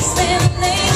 unterwegs bin